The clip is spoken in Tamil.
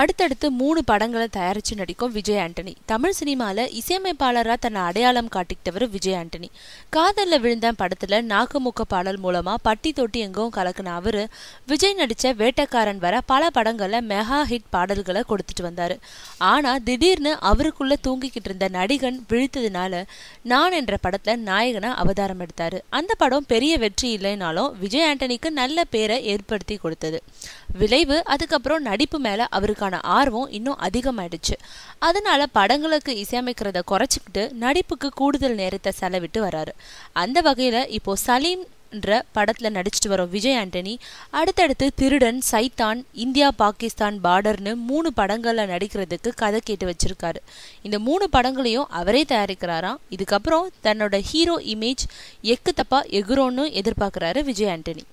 அடுத்தடுத்து மூணு படங்களை தயாரித்து நடிக்கும் விஜய் ஆண்டனி. தமிழ் சினிமாவில் இசையமைப்பாளராக தன்னை அடையாளம் காட்டிக்கிட்டவர் விஜய் ஆண்டனி. காதலில் விழுந்த படத்தில் நாக்குமுக்க பாடல் மூலமாக பட்டி தொட்டி எங்கும் கலக்குன அவர் விஜய் நடித்த வேட்டக்காரன் வர பல படங்களில் மெகா ஹிட் பாடல்களை கொடுத்துட்டு வந்தார். ஆனால் திடீர்னு அவருக்குள்ளே தூங்கிக்கிட்டு இருந்த நடிகன் விழித்ததுனால நான் என்ற படத்தில் நாயகனை அவதாரம் எடுத்தார். அந்த படம் பெரிய வெற்றி இல்லைனாலும் விஜய் ஆண்டனிக்கு நல்ல பேரை ஏற்படுத்தி கொடுத்தது. விளைவு அதுக்கப்புறம் நடிப்பு மேலே அவருக்கு அவருக்கான ஆர்வம் இன்னும் அதிகமாயிடுச்சு. அதனால படங்களுக்கு இசையமைக்கிறத குறைச்சிக்கிட்டு நடிப்புக்கு கூடுதல் நேரத்தை செலவிட்டு வராரு. அந்த வகையில் இப்போ சலீம் என்ற படத்தில் நடிச்சிட்டு வரும் விஜய் ஆண்டனி அடுத்தடுத்து திருடன் சைத்தான் இந்தியா பாகிஸ்தான் பார்டர்னு மூணு படங்களில் நடிக்கிறதுக்கு கதை கேட்டு வச்சிருக்காரு. இந்த மூணு படங்களையும் அவரே தயாரிக்கிறாராம் இதுக்கப்புறம் தன்னோட ஹீரோ இமேஜ் எக்கு தப்பா எகுரோன்னு எதிர்பார்க்குறாரு விஜய் ஆண்டனி.